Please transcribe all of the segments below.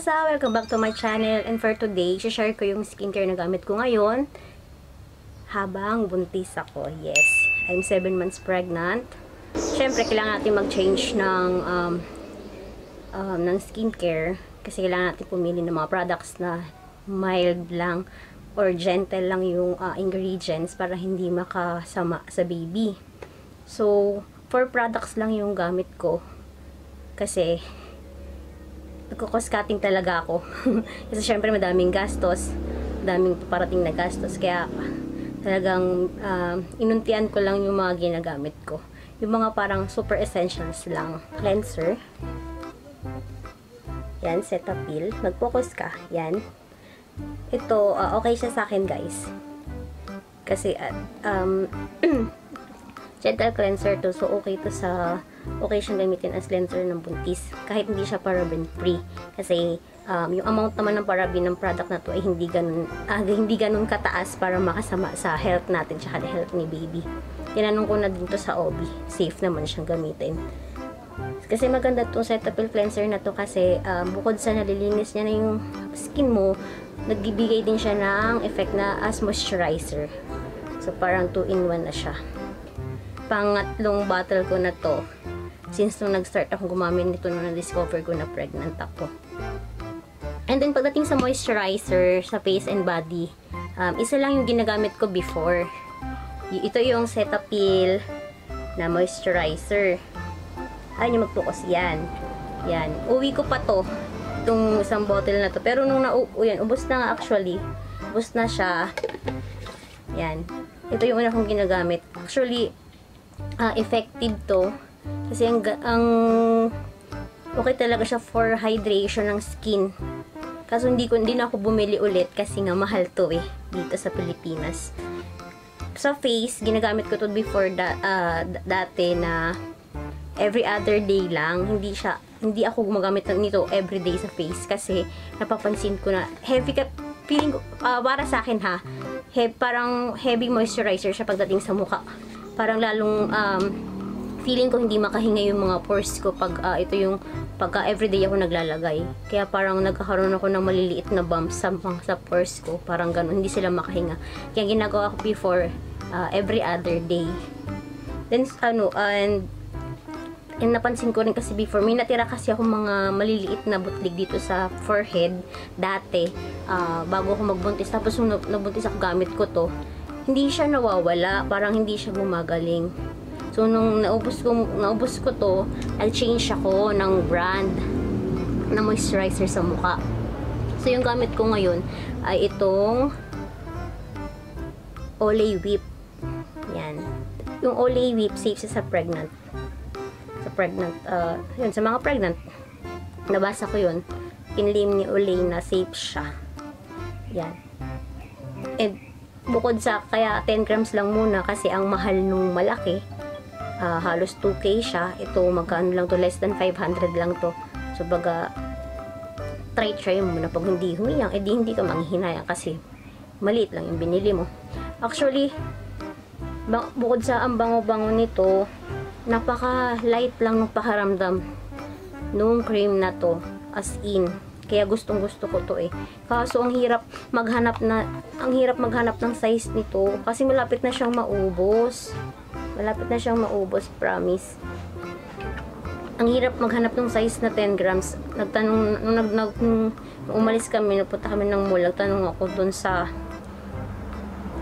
kamusta? Welcome back to my channel. And for today, share ko yung skincare na gamit ko ngayon habang buntis ako. Yes, I'm 7 months pregnant. Siyempre, kailangan natin mag-change ng, um, um, ng skincare kasi kailangan natin pumili ng mga products na mild lang or gentle lang yung uh, ingredients para hindi makasama sa baby. So, four products lang yung gamit ko kasi nagkukos cutting talaga ako. Kasi syempre madaming gastos, daming parating na gastos. Kaya talagang uh, inuntian ko lang yung mga ginagamit ko. Yung mga parang super essentials lang. Cleanser. Yan, Cetaphil. Mag-focus ka. Yan. Ito, uh, okay siya sa akin guys. Kasi, uh, um, gentle cleanser to. So, okay to sa siyang gamitin as cleanser ng buntis kahit hindi siya paraben free. Kasi um, yung amount naman ng paraben ng product na to ay hindi ganun uh, hindi ganun kataas para makasama sa health natin tsaka health ni baby. Tinanong ko na din to sa OB safe naman siyang gamitin. Kasi maganda tong Cetaphil cleanser na to kasi um, bukod sa nalilinis niya na yung skin mo nagbibigay din siya ng effect na as moisturizer. So parang 2 in 1 na siya pangatlong bottle ko na to since nung nag-start ako gumamit nito nung na-discover ko na pregnant ako. And then pagdating sa moisturizer sa face and body, um, isa lang yung ginagamit ko before. Ito yung Cetaphil na moisturizer. Ayun yung mag-focus yan. Yan. Uwi ko pa to. Itong isang bottle na to. Pero nung na uh, yan, ubos na nga actually. Ubos na siya. Yan. Ito yung una kong ginagamit. Actually, uh, effective to kasi ang, ang okay talaga siya for hydration ng skin. Kaso hindi ko hindi na ako bumili ulit kasi nga mahal to eh dito sa Pilipinas. Sa face, ginagamit ko to before da, uh, dati na every other day lang. Hindi siya hindi ako gumagamit nito every day sa face kasi napapansin ko na heavy ka feeling ko uh, para sa akin ha. He, parang heavy moisturizer siya pagdating sa mukha. Parang lalong um, feeling ko hindi makahinga yung mga pores ko pag uh, ito yung pagka everyday ako naglalagay. Kaya parang nagkakaroon ako ng maliliit na bumps sa, sa pores ko. Parang ganun, hindi sila makahinga. Kaya ginagawa ko before uh, every other day. Then, ano, and, and napansin ko rin kasi before, may natira kasi ako mga maliliit na butlig dito sa forehead dati, uh, bago ako magbuntis. Tapos nung nabuntis ako gamit ko to, hindi siya nawawala, parang hindi siya gumagaling. So, nung naubos ko, naubos ko to, nag-change ako ng brand na moisturizer sa mukha. So, yung gamit ko ngayon ay itong Olay Whip. Yan. Yung Olay Whip, safe siya sa pregnant. Sa pregnant, uh, yun, sa mga pregnant. Nabasa ko yun. Pinlim ni Olay na safe siya. Yan. And, bukod sa, kaya 10 grams lang muna kasi ang mahal nung malaki uh, halos 2k siya. Ito, magkano lang to, less than 500 lang to. So, baga, try try mo na pag hindi humiyang, edi hindi ka manghihinayang kasi maliit lang yung binili mo. Actually, bukod sa ang bango-bango nito, napaka light lang ng pakaramdam nung cream na to as in kaya gustong gusto ko to eh kaso ang hirap maghanap na ang hirap maghanap ng size nito kasi malapit na siyang maubos Malapit na siyang maubos, promise. Ang hirap maghanap ng size na 10 grams. Nagtanong, nung, nag, nag, nung umalis kami, napunta kami ng mall, nagtanong ako dun sa,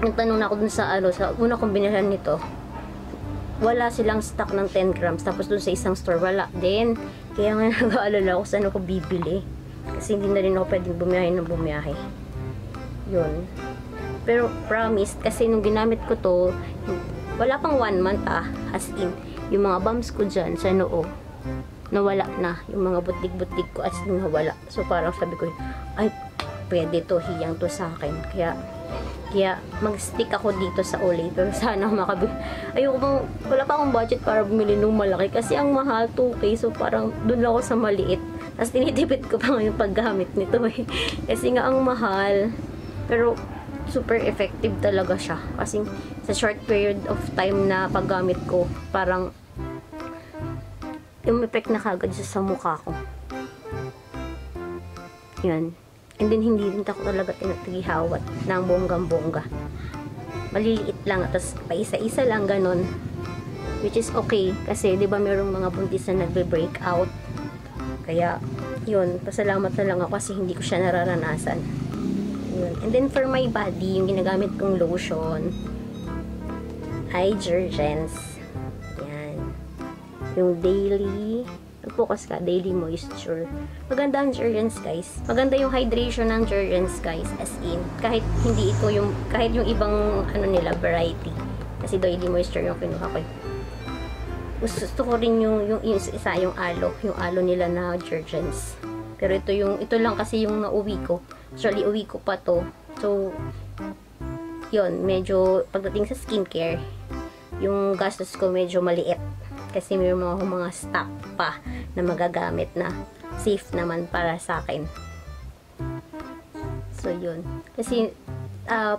nagtanong na ako dun sa, ano, sa una kong binilhan nito. Wala silang stock ng 10 grams. Tapos dun sa isang store, wala din. Kaya nga nag-aalala ako saan ako bibili. Kasi hindi na rin ako pwedeng bumiyahe ng bumiyahe. Yun. Pero promise, kasi nung ginamit ko to, wala pang one month ah, as in, yung mga bumps ko dyan sa noo, nawala na. Yung mga butig-butig ko as in nawala. So parang sabi ko, ay, pwede to, hiyang to sa akin. Kaya, kaya mag-stick ako dito sa Olay. Pero sana makabili. Ayoko bang, wala pa akong budget para bumili ng malaki. Kasi ang mahal, 2K. So parang dun ako sa maliit. Tapos tinitipid ko pa ngayon paggamit nito eh. Kasi nga ang mahal. Pero super effective talaga siya. Kasi sa short period of time na paggamit ko, parang yung effect na kagad siya sa mukha ko. Yan. And then, hindi din ako talaga tinatagihawat ng bonggang-bongga. Maliliit lang, tapos paisa-isa lang, ganun. Which is okay, kasi di ba merong mga buntis na nagbe-break out. Kaya, yun, pasalamat na lang ako kasi hindi ko siya nararanasan. Yun. And then, for my body, yung ginagamit kong lotion, ay Jergens. Yan. Yung daily, focus ka, daily moisture. Maganda ang Jergens, guys. Maganda yung hydration ng Jergens, guys. As in, kahit hindi ito yung, kahit yung ibang, ano nila, variety. Kasi daily moisture yung kinuha ko. Gusto, ko rin yung, yung, isa, yung alo. Yung alo nila na Jergens. Pero ito yung, ito lang kasi yung nauwi ko. Actually, uwi ko pa to. So, yun, medyo, pagdating sa skincare, yung gastos ko medyo maliit. Kasi may mga, mga stock pa na magagamit na safe naman para sa akin. So, yun. Kasi, uh,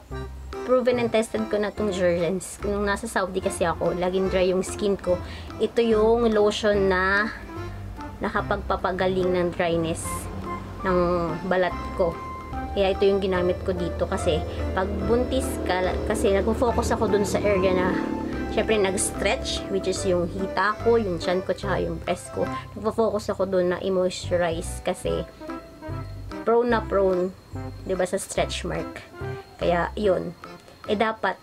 proven and tested ko na itong Jergens. Nung nasa Saudi kasi ako, laging dry yung skin ko. Ito yung lotion na nakapagpapagaling ng dryness ng balat ko. Kaya ito yung ginamit ko dito kasi pag buntis ka, kasi nagpo-focus ako dun sa area na syempre nag-stretch, which is yung hita ko, yung chan ko, tsaka yung breast ko. Nagpo-focus ako dun na i-moisturize kasi prone na prone, 'di ba sa stretch mark. Kaya 'yun. Eh dapat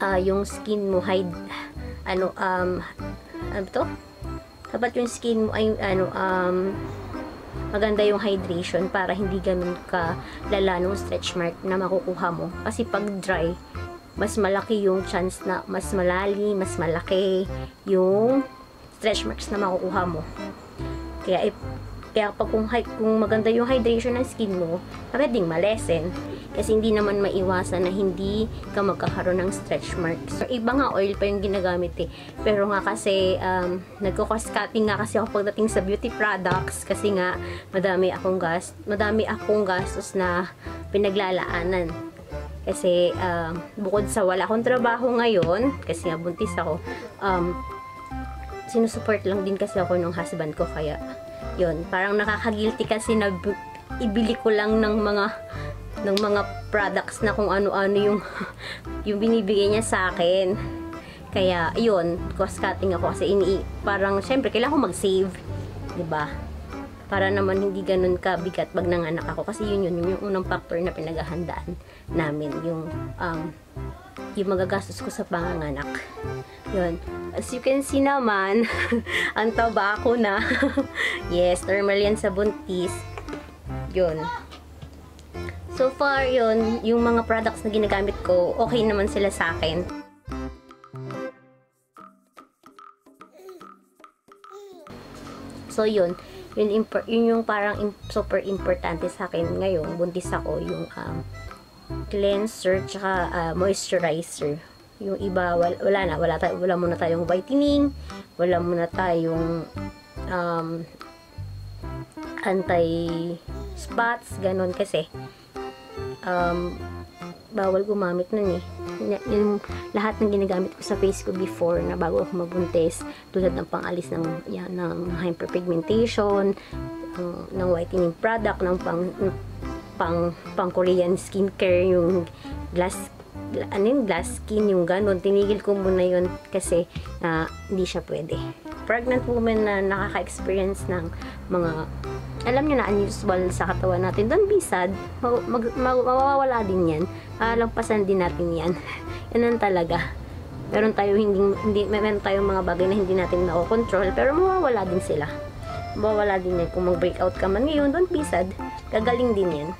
ah, yung skin mo hide ano um ano to? Dapat yung skin mo ay ano um maganda yung hydration para hindi ganun ka lala nung stretch mark na makukuha mo. Kasi pag dry, mas malaki yung chance na mas malali, mas malaki yung stretch marks na makukuha mo. Kaya, kaya pag kung, kung maganda yung hydration ng skin mo, pwedeng malesen. Kasi hindi naman maiwasan na hindi ka magkakaroon ng stretch marks. Iba nga oil pa yung ginagamit eh. Pero nga kasi, um, nagko-cost cutting nga kasi ako pagdating sa beauty products kasi nga madami akong gas, madami akong gastos na pinaglalaanan. Kasi um, bukod sa wala akong trabaho ngayon, kasi nga buntis ako, um, sinusupport lang din kasi ako ng husband ko kaya yun, parang nakakagilty kasi na ibili ko lang ng mga ng mga products na kung ano-ano yung yung binibigay niya sa akin. Kaya yun, cost cutting ako kasi ini parang syempre kailangan ko mag-save, 'di ba? Para naman hindi ganun ka bigat pag nanganak ako kasi yun yun yung unang factor na pinaghahandaan namin yung um, yung magagastos ko sa panganganak. Yun. As you can see naman, ang taba ko na. yes, normal yan sa buntis. Yun. So far, yun, yung mga products na ginagamit ko, okay naman sila sa akin. So, yun. Yun, yun yung parang im- super importante sa akin ngayon. Buntis ako, yung um, cleanser tsaka ah, moisturizer. Yung iba wala, wala na, wala wala muna tayong whitening, wala muna tayong um, anti spots, ganun kasi um, bawal gumamit nun eh. Yung lahat ng ginagamit ko sa face ko before na bago ako mabuntis, tulad ng pangalis ng, yan, ng hyperpigmentation, ng, ng whitening product, ng pang, pang, pang Korean skincare, yung glass gla- ano yung glass skin, yung ganun, tinigil ko muna yun kasi na hindi siya pwede. Pregnant woman na nakaka-experience ng mga alam niyo na unusual sa katawan natin, don't be sad. Mag, mag, mawawala din yan. Alampasan din natin yan. yan ang talaga. Meron tayo hindi, hindi meron tayong mga bagay na hindi natin na-control, pero mawawala din sila. Mawawala din yan. Kung mag-breakout ka man ngayon, don't be sad. Gagaling din yan.